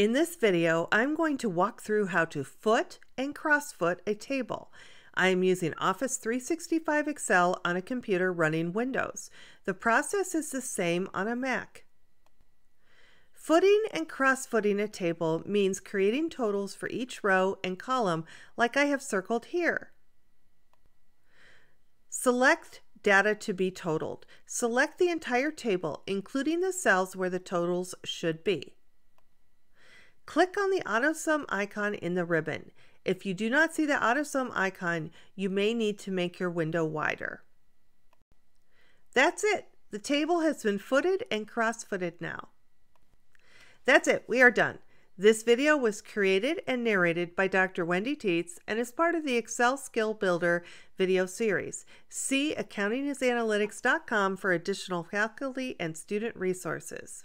In this video, I'm going to walk through how to foot and crossfoot a table. I am using Office 365 Excel on a computer running Windows. The process is the same on a Mac. Footing and crossfooting a table means creating totals for each row and column like I have circled here. Select Data to be totaled. Select the entire table, including the cells where the totals should be. Click on the AutoSum icon in the ribbon. If you do not see the AutoSum icon, you may need to make your window wider. That's it. The table has been footed and cross-footed now. That's it. We are done. This video was created and narrated by Dr. Wendy Tietz and is part of the Excel Skill Builder video series. See accountingisanalytics.com for additional faculty and student resources.